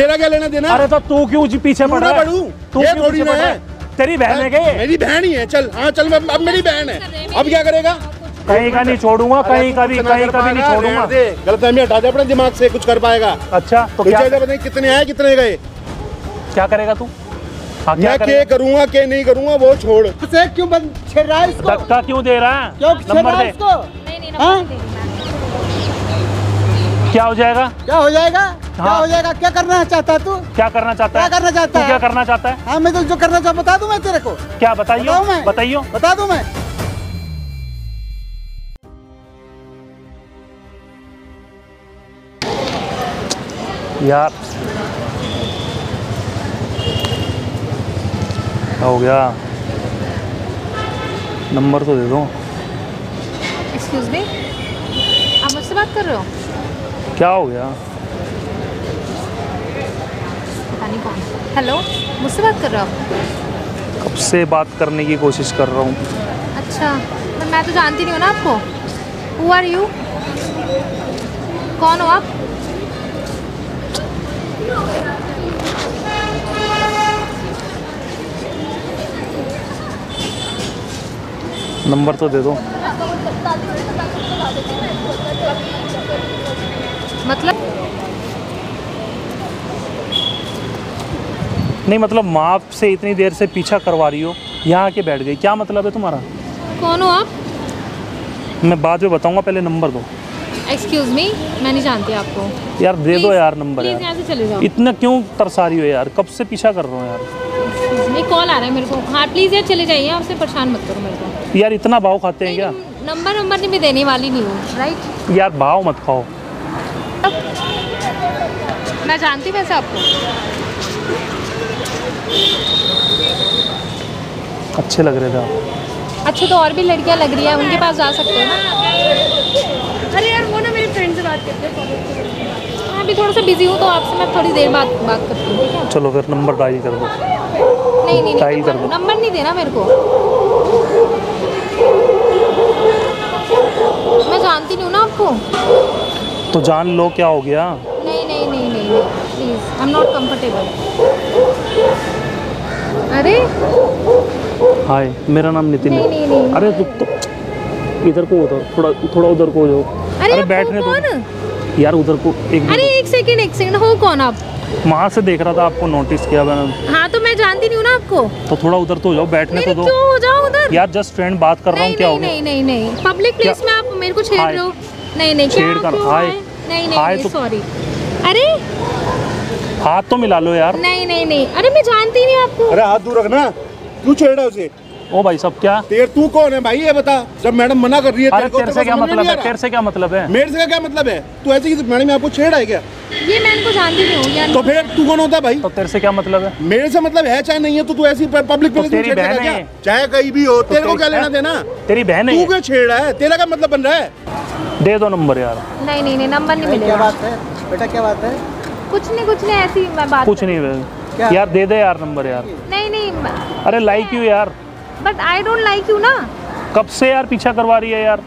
तेरा क्या लेना देना? अरे तो तू क्यों जी पीछे पड़ रहा है? तू ये क्यों थोड़ी पीछे ना है। है? तेरी बहन है क्या मेरी बहन ही है। चल हाँ चल मैं- अब मेरी बहन है। अब क्या करेगा? कहीं का नहीं छोड़ूँगा कहीं का भी कहीं का भी नहीं छोड़ूँगा। गलतफहमी हटा दे अपने दिमाग से कुछ कर पाएगा। अच्छा तो क्या नहीं कितने आए कितने गए। क्या करेगा तू? हाँ क्या मैं के करूँगा? के नहीं करूँगा वो छोड़। से क्यों बंद छेड़ रहा है इसको? धक्का क्यों दे रहा है? क्यों छेड़ नंबर रहा है? दे इसको हाँ? क्या हो जाएगा? क्या हो जाएगा? क्या हाँ। हो जाएगा? क्या करना चाहता है तू? क्या करना चाहता है? क्या करना चाहता है? क्या करना चाहता है? हाँ मैं तो जो करना चाहता बता दूँ मैं तेरे को? क्या बताइयो? मैं? बताइयो? बता दूँ मैं? यार। क्या हो गया। नंबर तो दे दो। एक्सक्यूज मी आप मुझसे बात कर रहे हो? क्या हो गया? हेलो मुझसे बात कर रहे हो कब से बात करने की कोशिश कर रहा हूँ। अच्छा पर मैं तो जानती नहीं हूँ ना आपको। हु आर यू कौन हो आप? नंबर तो दे दो मतलब नहीं मतलब माँ से इतनी देर से पीछा करवा रही हो यहाँ आके बैठ गई। क्या मतलब है तुम्हारा? कौन हो आप? मैं बाद में बताऊँगा पहले नंबर दो। एक्सक्यूज मी मैं नहीं जानती आपको। यार दे दो यार नंबर यार। यहाँ से चले जाओ। इतना क्यों तरसा रही हो यार? कब से पीछा कर रहा हूँ यार? नहीं कॉल आ रहा है मेरे को। हाँ प्लीज़ यार चले जाइए आपसे परेशान मत करो मेरे को। यार इतना भाव खाते हैं क्या? नंबर नंबर नहीं मैं देने वाली नहीं हूँ राइट यार भाव मत खाओ। मैं जानती वैसे आपको। अच्छे लग रहे थे आप। अच्छा तो और भी लड़कियाँ लग रही है उनके पास जा सकते हो ना? अरे यार वो ना मेरी फ्रेंड से बात करते हैं। मैं अभी थोड़ा सा बिज़ी हूँ तो आपसे मैं थोड़ी देर बाद बात करती हूँ ठीक है? चलो फिर नंबर डायल कर दो। नहीं नहीं Dial कर दो। नंबर नहीं देना मेरे को। मैं जानती नहीं हूँ ना आपको। तो जान लो क्या हो गया। नहीं नहीं नहीं नहीं नहीं please I am not comfortable अरे। हाय मेरा नाम नितिन नहीं है। नहीं नहीं अरे तू तो इधर को उधर थोड़ा थोड़ा उधर को जाओ। अरे अरे बैठने दो। यार उधर को एक अरे एक सेकंड एक सेकंड हो कौन आप? वहाँ से देख रहा था आपको नोटिस किया मैंने। हाँ तो मैं जानती नहीं हूँ ना आपको। तो थोड़ा उधर तो जाओ बैठने तो दो। क्यों हो? जाओ उधर। यार जस्ट फ्रेंड बात कर रहा हूँ क्या हो नहीं नहीं नहीं नहीं। पब्लिक प्लेस में आप मेरे को छेड़ रहे हो। नहीं नहीं छेड़ कर, हाय। नहीं नहीं नहीं तो- सॉरी अरे हाथ तो मिला लो यार। नहीं नहीं नहीं। अरे मैं जानती नहीं आपको। अरे हाथ दूर रखना। क्यों छेड़ा उसे। ओ भाई सब क्या? तेर तू कौन है भाई? ये बता। जब मैडम मना कर रही है को, तेरे को से क्या मतलब है? तेरे से क्या मतलब है? मेरे से का क्या मतलब है? तू ऐसे ही मैडम आपको छेड़ा है क्या? ये मैं इनको जानती नहीं हूँ यार। तो फिर तू कौन होता है भाई? तो तेरे से क्या मतलब है? मेरे से मतलब है चाहे नहीं है तो तू ऐसी पब्लिक तो तेरी बहन है। चाहे कहीं भी हो तेरे को क्या लेना देना? तेरी बहन है। तू। क्या छेड़ा है? तेरा क्या मतलब बन रहा है? दे दो नंबर यार। नहीं नहीं नहीं नंबर नहीं क्या मिलेगा। बात है? बेटा क्या बात है? कुछ नहीं कुछ नहीं ऐसी मैं बात कुछ नहीं क्या? यार दे दे यार नंबर यार। नहीं नहीं अरे लाइक यू यार। But I don't like you ना। कब से यार पीछा करवा रही है यार?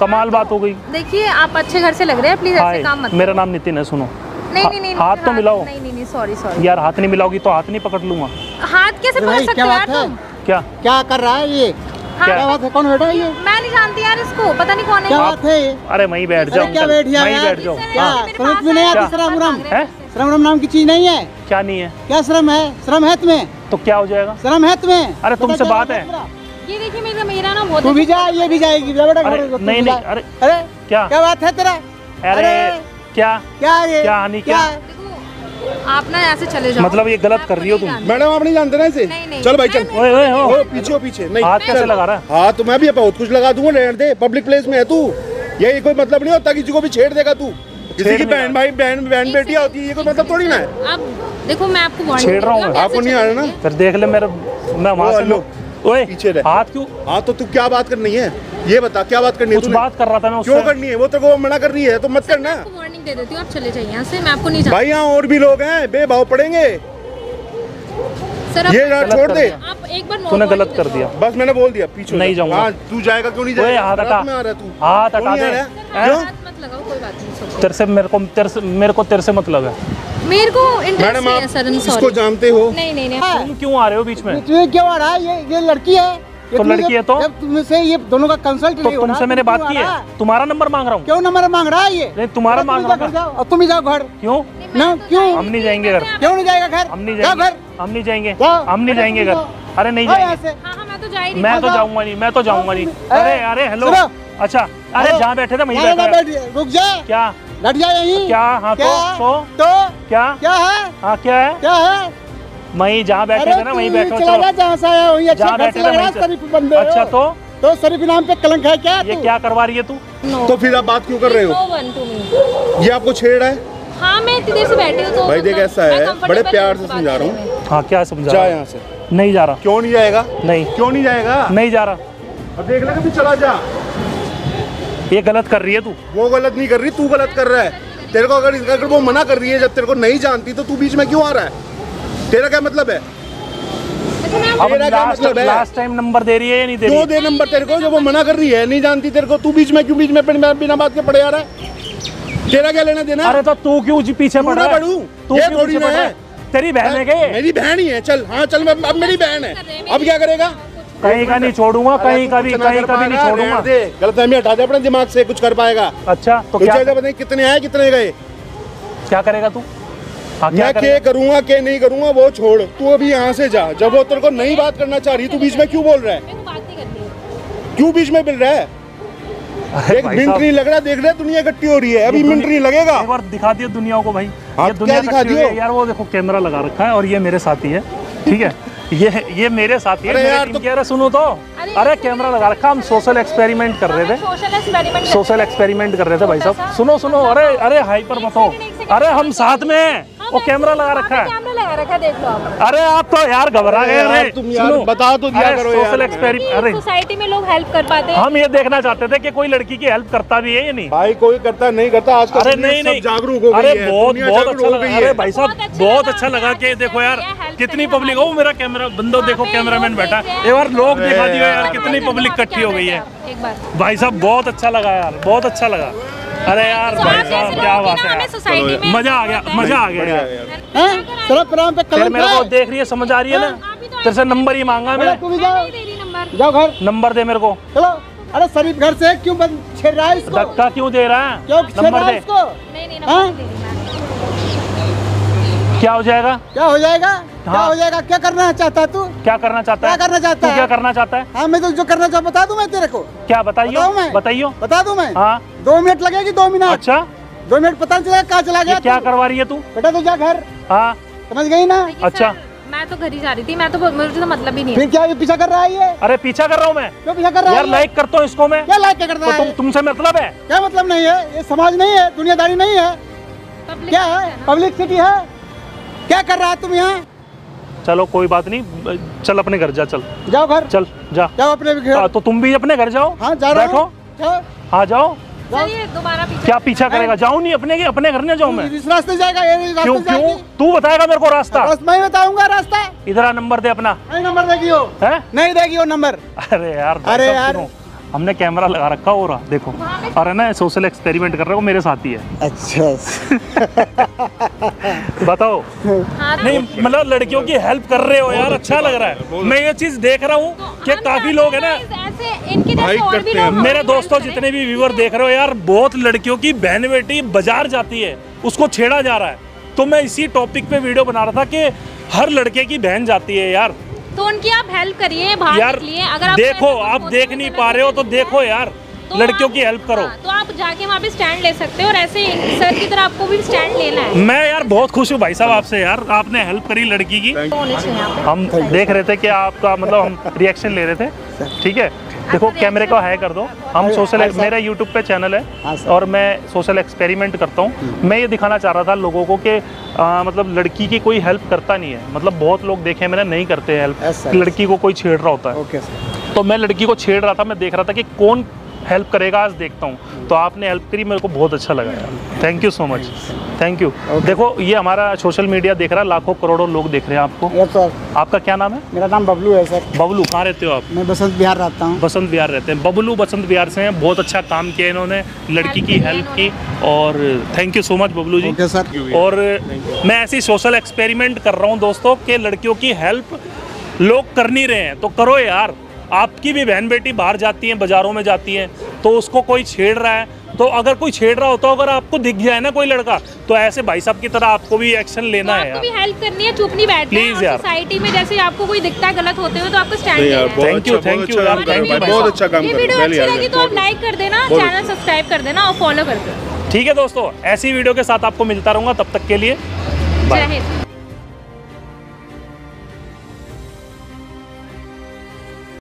कमाल बात हो गई। देखिए आप अच्छे घर से लग रहे हैं प्लीज़ ऐसे काम मत मेरा नाम नितिन है सुनो। नहीं नहीं नहीं हाथ तो मिलाओ। नहीं नहीं सॉरी सॉरी यार हाथ नहीं मिलाओगी तो हाथ नहीं पकड़ लूँगा। हाथ कैसे पकड़ सकते क्या हो यार तुम? क्या? क्या कर रहा है ये? हाँ, क्या? बात है? कौन बैठा है ये? मैं नहीं जानती यार इसको पता नहीं कौन है। क्या बात है अरे वहीं बैठ जाओ क्या बैठ वहीं बैठ जाओ क्या? हाँ मेरे समझ में नहीं आया? मांग रहे हैं है? श्रम रम नाम की चीज़ नहीं है। क्या नहीं है? क्या श्रम है? श्रम है तुम्हें? तो क्या हो जाएगा? श्रम है तुम्हें? अरे तुमसे बात है। तेरा? ये देखिए मेरा मेरा ना बहुत तू भी जा ये भी जाएगी। बेटा अरे नहीं नहीं अरे अरे क्या? क्या बात है तेरा? अरे क्या? क्या ये? क्या हानि, क्या? आप ना ऐसे चले जाओ। मतलब ये गलत कर रही हो तुम? मैडम आप नहीं जानते ना इसे? नहीं, नहीं। चल भाई चल। ओए ओए ओ ओ पीछे हो पीछे नहीं। हाथ कैसे लगा रहा है? हाँ तो मैं भी बहुत कुछ लगा दूँगा दे। पब्लिक प्लेस में है तू। यही कोई मतलब नहीं होता किसी को भी छेड़ देगा तू। किसी की बहन भाई बहन बहन बेटियाँ होती है ये कोई मतलब थोड़ी ना है? अब देखो मैं आपको छेड़ रहा हूँ आपको नहीं आ रहा ना? फिर देख ले मेरा मैं वहाँ से लो। ओए पीछे रह। हाथ क्यों? हाँ तो तू क्या बात करनी है? ये बता क्या बात करनी है कुछ बात कर रहा था मैं क्यों करनी है? वो तेरे को मना कर रही है तो मत करना। आपको वार्निंग दे देती हूँ आप चले जाइए यहाँ से मैं आपको नहीं भाई यहाँ और भी लोग हैं बेभाव पड़ेंगे। सर ये छोड़ दे। आप एक बार तूने गलत कर दिया। बस मैंने बोल दिया पीछे नहीं जाऊँगा। हाँ तू जाएगा क्यों नहीं जाएगा? हाथ हटा। आ रहा है हाथ हटा दे। है? हैं? लगाओ कोई बात नहीं तेरे से मेरे को तेरे से मेरे को तेरे से मतलब है मेरे को इंटरेस्ट मैडम है आप सर इसको जानते हो? नहीं नहीं नहीं हाँ। तुम क्यों आ रहे हो बीच में? तुम्हें क्यों आ रहा है? ये ये लड़की है। तो लड़की है तो? जब तुमसे ये दोनों का कंसल्ट तो नहीं हो तुमसे मैंने बात की है? तुम्हारा नंबर मांग रहा हूँ। क्यों नंबर मांग रहा है ये? नहीं, तुम्हारा मांग रहा अब तुम ही जाओ घर। क्यों? ना क्यों? हम नहीं जाएँगे घर। क्यों नहीं जाएगा घर? हम नहीं जाएँगे। घर। हम नहीं जाएँगे। हम नहीं जाएँगे घर। अरे नहीं जाएँगे। हाँ हाँ मैं तो जा ही रही मैं हूँ। तो। जाऊँगा नहीं मैं तो जाऊँगा नहीं। अरे, अरे हेलो। अच्छा अरे जहाँ बैठे थे वहीं बैठा रुक जा। क्या? बैठ जा यहीं। क्या? हाँ तो क्या? तो। तो क्या? क्या है? हाँ क्या है? क्या है? वहीं जहाँ बैठे थे ना वहीं बैठो चलो जहाँ से आया वहीं। अच्छा जहाँ बैठे थे लग रहा अच्छा तो? तो शरीफ नाम पे कलंक है क्या ये क्या करवा रही है तू? तो फिर आप बात क्यों कर रहे हो. ये आपको छेड़ है? हाँ मैं इतनी देर से बैठी हूँ तो भाई देख ऐसा है, बड़े प्यार से समझा रहा हूँ। हाँ क्या समझा जा यहाँ से। नहीं जा रहा। क्यों नहीं जाएगा? नहीं। क्यों नहीं जाएगा? नहीं जा रहा। अब देख ले कभी चला जा। ये गलत कर रही है तू? वो गलत नहीं कर रही तू गलत कर रहा है। तेरे को अगर अगर वो मना कर रही है जब तेरे को नहीं जानती तो तू बीच में क्यों आ रहा है? तेरा क्या मतलब है? अच्छा अब लास्ट मतलब लास्ट टाइम नंबर दे रही है या नहीं दे रही क्यों दे नंबर तेरे को जब वो मना कर रही है नहीं जानती तेरे को तू बीच में क्यों बीच में बिना बिना बात के पड़े आ रहा है? तेरा क्या लेना देना अरे तो तू क्यों जी पीछे पड़ रहा है? पढ़ूं? तू क्यों थोड़ी ना है। तेरी बहन है मेरी बहन ही है चल। हाँ चल अब मेरी बहन है। अब क्या करेगा? कहीं का नहीं छोड़ूँगा कहीं का भी कहीं का भी नहीं छोड़ूँगा। रहने दे। गलतफहमी हटा दे अपने दिमाग से कुछ कर पाएगा। अच्छा तो तो क्या कितने आए कितने गए। क्या करेगा तू? हाँ मैं के करूँगा के नहीं करूँगा वो छोड़। तू अभी यहाँ से जा। जब वो तेरे को नहीं बात करना चाह रही तू बीच में क्यों बोल रहा है। क्यों बीच में मिल रहा है? एक मिनट नहीं लग रहा देख रहे दुनिया इकट्ठी हो रही है। अभी मिनट नहीं लगेगा। एक बार दिखा दिया दुनिया को भाई। हाँ, ये दुनिया दिखा दियो? यार वो देखो कैमरा लगा रखा है और ये मेरे साथी है। ठीक है? ये ये मेरे साथी है अरे मेरे यार, तो- सुनो तो। अरे अरे कैमरा लगा रखा हम सोशल एक्सपेरिमेंट कर रहे थे। सोशल एक्सपेरिमेंट कर रहे थे भाई साहब। सुनो सुनो अरे अरे हाइपर मत हो। एक सेकंड, एक अरे हम साथ में हैं। वो कैमरा लगा रखा है। कैमरा लगा रखा है देख लो आप। अरे आप तो यार घबरा गए अरे तुम यार बता तो दिया करो सोशल एक्सपेरिमेंट अरे। सोसाइटी में लोग हेल्प कर पाते हैं। हम ये देखना चाहते थे कि कोई लड़की की हेल्प करता भी है या नहीं? भाई कोई करता नहीं करता आजकल अरे नहीं नहीं। जागरूक हो अरे बहुत बहुत अच्छा लगा अरे है। भाई साहब बहुत अच्छा लगा, अच्छा कि देखो यार कितनी पब्लिक हो मेरा कैमरा बंदो देखो कैमरामैन बैठा। एक बार लोग दिखा दिए यार, यार। कितनी पब्लिक इकट्ठी हो गई है। एक बार। भाई साहब बहुत अच्छा लगा यार बहुत अच्छा लगा। अरे यार तो भाई साहब क्या बात है हमें यार। सोसाइटी में मज़ा आ गया मज़ा आ गया। चलो यार है? हैं? पे फिर मेरे को देख रही है समझ आ रही है ना? अभी तो तेरे से नंबर ही मांगा मैंने मैं। जाओ। नहीं दे रही नंबर। जाओ घर। नंबर दे मेरे को। चलो। अरे शरीफ घर से क्यों बंद छेड़ रहा है इसको? धक्का क्यों दे रहा है? क्यों छेड़ नंबर रहा है दे। इसको? नहीं नहीं हाँ? नंबर दे रही मैं। क्या हो जाएगा? क्या हो जाएगा? क्या हाँ। हो जाएगा? क्या करना चाहता है तू? क्या करना चाहता क्या है? करना चाहता है? क्या करना चाहता है? हाँ मैं तो जो करना चाहता बता दूँ मैं तेरे को? क्या बताइयो? बताइयो? बता दूँ मैं? हाँ। दो मिनट लगेगी दो मिनट। अच्छा। दो मिनट पता नहीं चलेगा कहाँ चला गया क्या करवा रही है तू? बेटा तू जा घर। हाँ। समझ गई ना? अच्छा। मैं तो घर ही जा रही थी मैं तो मुझे तो मतलब ही नहीं फिर क्या ये पीछा कर रहा है ये? अरे पीछा कर रहा हूँ मैं। क्यों पीछा कर रहा यार लाइक करता हूँ इसको मैं। क्या लाइक क्या कर रहा तो तुम तुमसे मतलब है? क्या मतलब नहीं है? ये समाज नहीं है दुनियादारी नहीं है। क्या है? पब्लिक सिटी है? क्या कर रहा है तुम यहाँ? चलो कोई बात नहीं। चल अपने घर जा चल। जाओ घर। चल जा। जाओ अपने घर। हाँ, तो तुम भी अपने घर जाओ। हाँ जा रहा बैठो। जाओ। हाँ जाओ। दोबारा क्या पीछा करेगा? जाऊँ नहीं अपने के? अपने घर नहीं जाऊँ मैं? इस रास्ते जाएगा ये रास्ते क्यों क्यों? तू बताएगा मेरे को रास्ता। बस मैं बताऊँगा रास्ता। इधर आ नंबर दे अपना। नहीं नंबर देगी है? नहीं देगी वो नंबर। अरे यार अरे यार। हमने कैमरा लगा रखा हो रहा देखो। अरे ना सोशल एक्सपेरिमेंट कर रहे हो मेरे साथी है। अच्छा बताओ। हाँ तो नहीं मतलब लड़कियों की हेल्प कर रहे हो यार अच्छा लग रहा है। मैं ये चीज़ देख रहा हूँ कि काफ़ी लोग है ना। भाई और भी करते हैं। लोग मेरे दोस्तों जितने भी व्यूअर देख रहे हो यार बहुत लड़कियों की बहन बेटी बाज़ार जाती है उसको छेड़ा जा रहा है। तो मैं इसी टॉपिक पे वीडियो बना रहा था कि हर लड़के की बहन जाती है यार। तो उनकी आप हेल्प करिए बाहर लिए निकलिए। अगर आप देखो आप देख नहीं पा रहे हो तो देखो यार तो लड़कियों की हेल्प करो। हाँ, तो आप जाके वहाँ पे स्टैंड ले सकते हो और ऐसे सर की तरह आपको भी स्टैंड लेना है। मैं यार बहुत खुश हूँ भाई साहब आपसे यार आपने हेल्प करी लड़की की। हम देख रहे थे कि आपका मतलब हम रिएक्शन ले रहे थे। ठीक है? देखो कैमरे को हाई कर दो। हम सोशल मेरा यूट्यूब पे चैनल हाँ है और मैं सोशल एक्सपेरिमेंट करता हूँ। मैं ये दिखाना चाह रहा था लोगों को कि मतलब लड़की की कोई हेल्प करता नहीं है। मतलब बहुत लोग देखे हैं मैंने नहीं करते हेल्प लड़की को कोई छेड़ रहा होता है। तो मैं लड़की को छेड़ रहा था मैं देख रहा था कि कौन हेल्प करेगा आज देखता हूँ। तो आपने हेल्प करी मेरे को बहुत अच्छा लगा। Thank you so much thank you देखो ये हमारा सोशल मीडिया देख रहा है लाखों करोड़ों लोग देख रहे हैं आपको। यस सर आपका क्या नाम है? मेरा नाम बबलू है सर बबलू कहाँ रहते हो आप? मैं बसंत बिहार रहता हूँ। बसंत बिहार रहते हैं। बबलू बसंत बिहार से हैं। बहुत अच्छा काम किया इन्होंने लड़की की हेल्प की। और thank you so much Bablu ji. Sir और मैं ऐसी सोशल एक्सपेरिमेंट कर रहा हूँ दोस्तों के लड़कियों की हेल्प लोग कर नहीं रहे हैं। तो करो यार। आपकी भी बहन बेटी बाहर जाती हैं बाजारों में जाती हैं तो उसको कोई छेड़ रहा है? तो अगर कोई छेड़ रहा होता अगर आपको दिख जाए ना कोई लड़का तो ऐसे भाई साहब की तरह आपको भी एक्शन लेना तो लेना है आपको यार। भी हेल्प करनी है चुप नहीं बैठना है। यार। सोसाइटी में जैसे आपको कोई दिखता है गलत होते हुए तो आपको स्टैंड लेना है। अच्छा बहुत thank you अच्छा यार, हो बहुत अच्छा काम ये कर वीडियो रहे अच्छी हो लगी तो आप लाइक कर देना चैनल सब्सक्राइब कर देना और फॉलो कर देना। ठीक है दोस्तों ऐसी वीडियो के साथ आपको मिलता रहूँगा तब तक के लिए जय हिंद।